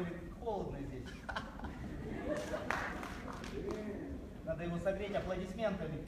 будет холодно здесь. Надо его согреть аплодисментами.